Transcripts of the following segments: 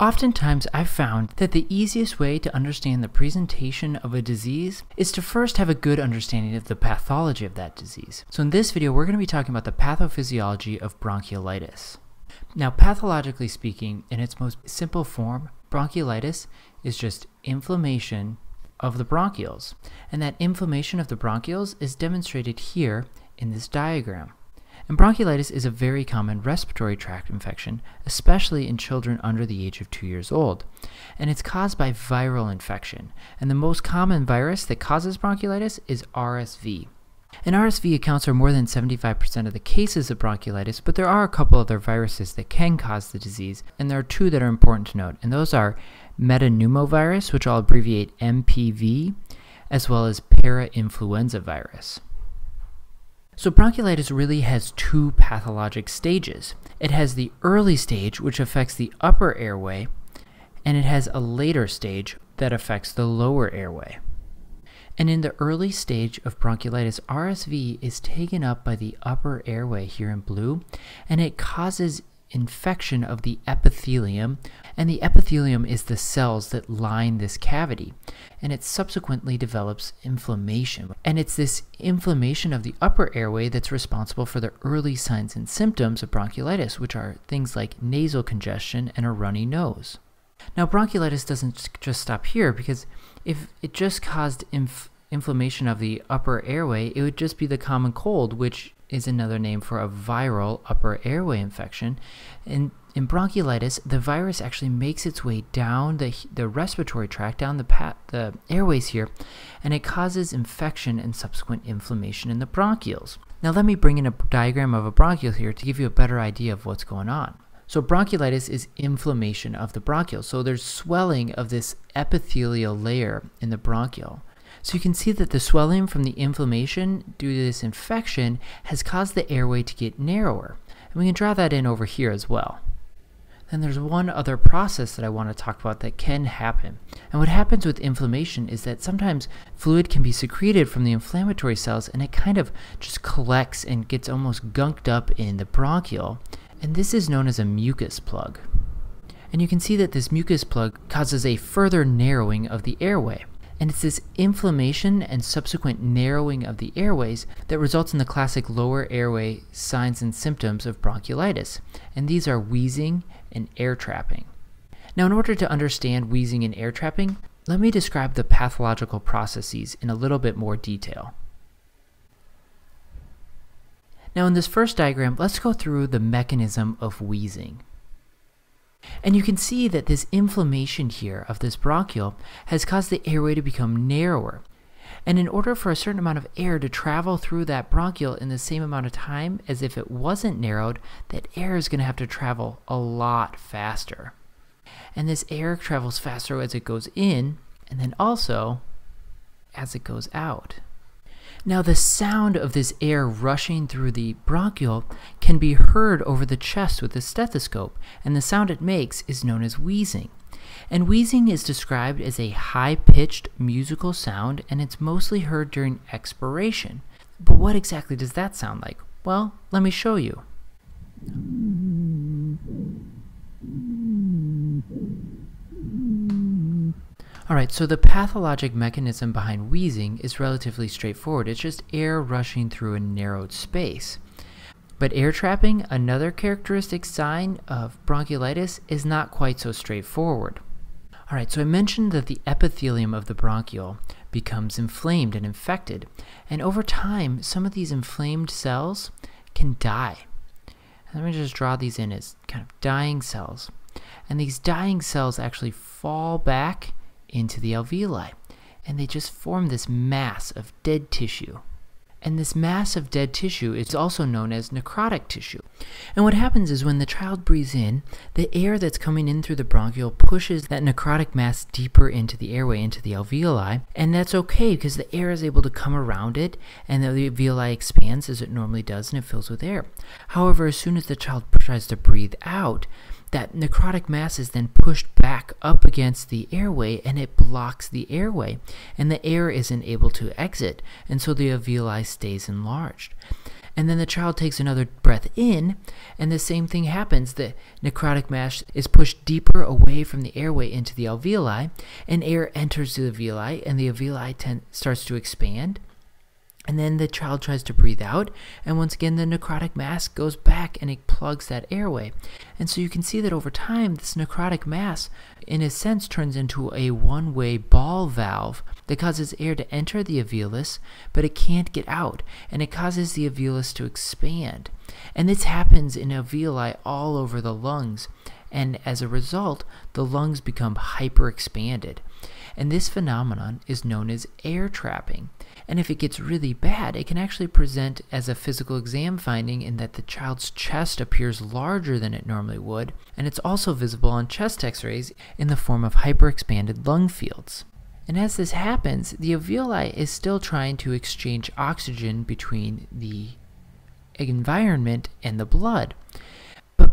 Oftentimes, I've found that the easiest way to understand the presentation of a disease is to first have a good understanding of the pathology of that disease. So in this video, we're going to be talking about the pathophysiology of bronchiolitis. Now, pathologically speaking, in its most simple form, bronchiolitis is just inflammation of the bronchioles. And that inflammation of the bronchioles is demonstrated here in this diagram. And bronchiolitis is a very common respiratory tract infection, especially in children under the age of two years old. And it's caused by viral infection. And the most common virus that causes bronchiolitis is RSV. And RSV accounts for more than 75% of the cases of bronchiolitis, but there are a couple other viruses that can cause the disease, and there are two that are important to note, and those are metapneumovirus, which I'll abbreviate MPV, as well as parainfluenza virus. So bronchiolitis really has two pathologic stages. It has the early stage, which affects the upper airway, and it has a later stage that affects the lower airway. And in the early stage of bronchiolitis, RSV is taken up by the upper airway here in blue, and it causes infection of the epithelium, and the epithelium is the cells that line this cavity, and it subsequently develops inflammation. And it's this inflammation of the upper airway that's responsible for the early signs and symptoms of bronchiolitis, which are things like nasal congestion and a runny nose. Now, bronchiolitis doesn't just stop here because if it just caused inf inflammation of the upper airway, it would just be the common cold, which is another name for a viral upper airway infection. And in bronchiolitis, the virus actually makes its way down the, the respiratory tract, down the, the airways here, and it causes infection and subsequent inflammation in the bronchioles. Now let me bring in a diagram of a bronchiole here to give you a better idea of what's going on. So bronchiolitis is inflammation of the bronchiole. So there's swelling of this epithelial layer in the bronchiole. So you can see that the swelling from the inflammation due to this infection has caused the airway to get narrower. And we can draw that in over here as well. Then there's one other process that I want to talk about that can happen. And what happens with inflammation is that sometimes fluid can be secreted from the inflammatory cells and it kind of just collects and gets almost gunked up in the bronchiole. And this is known as a mucus plug. And you can see that this mucus plug causes a further narrowing of the airway. And it's this inflammation and subsequent narrowing of the airways that results in the classic lower airway signs and symptoms of bronchiolitis. And these are wheezing and air trapping. Now, in order to understand wheezing and air trapping, let me describe the pathological processes in a little bit more detail. Now, in this first diagram, let's go through the mechanism of wheezing. And you can see that this inflammation here of this bronchiole has caused the airway to become narrower. And in order for a certain amount of air to travel through that bronchiole in the same amount of time as if it wasn't narrowed, that air is going to have to travel a lot faster. And this air travels faster as it goes in, and then also as it goes out. Now, the sound of this air rushing through the bronchiole can be heard over the chest with a stethoscope, and the sound it makes is known as wheezing. And wheezing is described as a high pitched musical sound, and it's mostly heard during expiration. But what exactly does that sound like? Well, let me show you. Alright, so the pathologic mechanism behind wheezing is relatively straightforward. It's just air rushing through a narrowed space. But air trapping, another characteristic sign of bronchiolitis, is not quite so straightforward. Alright, so I mentioned that the epithelium of the bronchiole becomes inflamed and infected, and over time, some of these inflamed cells can die. let me just draw these in as kind of dying cells. And these dying cells actually fall back into the alveoli, and they just form this mass of dead tissue. And this mass of dead tissue is also known as necrotic tissue. And what happens is when the child breathes in, the air that's coming in through the bronchiole pushes that necrotic mass deeper into the airway, into the alveoli. And that's okay because the air is able to come around it and the alveoli expands as it normally does and it fills with air. However, as soon as the child tries to breathe out, that necrotic mass is then pushed back up against the airway and it blocks the airway and the air isn't able to exit and so the alveoli stays enlarged. And then the child takes another breath in, and the same thing happens. The necrotic mass is pushed deeper away from the airway into the alveoli, and air enters the alveoli, and the alveoli starts to expand. And then the child tries to breathe out, and once again, the necrotic mass goes back and it plugs that airway. And so you can see that over time, this necrotic mass, in a sense, turns into a one way ball valve that causes air to enter the alveolus, but it can't get out, and it causes the alveolus to expand. And this happens in alveoli all over the lungs, and as a result, the lungs become hyperexpanded. And this phenomenon is known as air trapping. And if it gets really bad, it can actually present as a physical exam finding in that the child's chest appears larger than it normally would, and it's also visible on chest x rays in the form of hyperexpanded lung fields. And as this happens, the alveoli is still trying to exchange oxygen between the environment and the blood.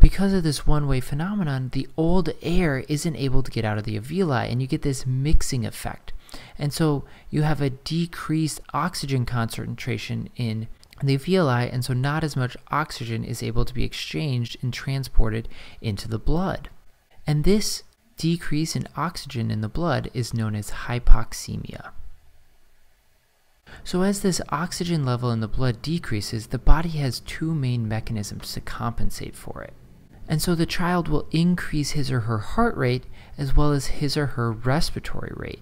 Because of this one way phenomenon, the old air isn't able to get out of the alveoli, and you get this mixing effect. And so you have a decreased oxygen concentration in the alveoli, and so not as much oxygen is able to be exchanged and transported into the blood. And this decrease in oxygen in the blood is known as hypoxemia. So, as this oxygen level in the blood decreases, the body has two main mechanisms to compensate for it. And so the child will increase his or her heart rate as well as his or her respiratory rate.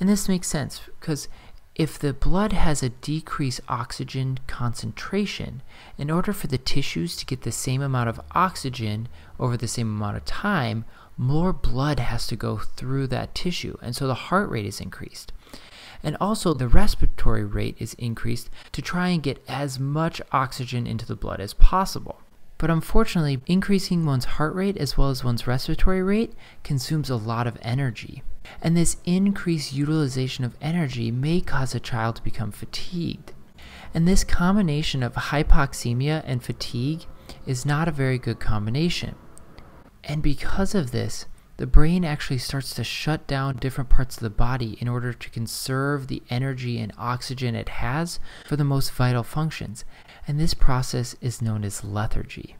And this makes sense because if the blood has a decreased oxygen concentration, in order for the tissues to get the same amount of oxygen over the same amount of time, more blood has to go through that tissue, and so the heart rate is increased. And also, the respiratory rate is increased to try and get as much oxygen into the blood as possible. But unfortunately, increasing one's heart rate as well as one's respiratory rate consumes a lot of energy. And this increased utilization of energy may cause a child to become fatigued. And this combination of hypoxemia and fatigue is not a very good combination. And because of this, the brain actually starts to shut down different parts of the body in order to conserve the energy and oxygen it has for the most vital functions. And this process is known as lethargy.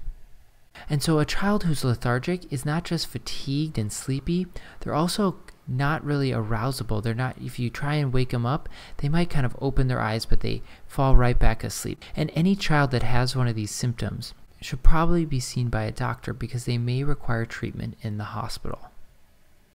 And so a child who's lethargic is not just fatigued and sleepy, they're also not really arousable. They're not, if you try and wake them up, they might kind of open their eyes, but they fall right back asleep. And any child that has one of these symptoms should probably be seen by a doctor because they may require treatment in the hospital.